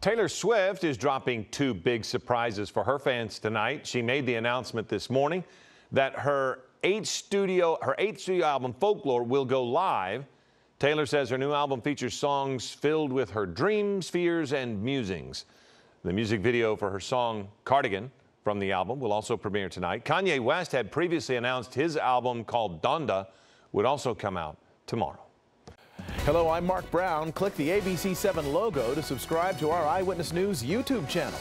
Taylor Swift is dropping two big surprises for her fans tonight. She made the announcement this morning that her eighth studio, her eighth studio album, Folklore, will go live. Taylor says her new album features songs filled with her dreams, fears, and musings. The music video for her song Cardigan from the album will also premiere tonight. Kanye West had previously announced his album called Donda would also come out tomorrow. Hello, I'm Mark Brown. Click the ABC7 logo to subscribe to our Eyewitness News YouTube channel.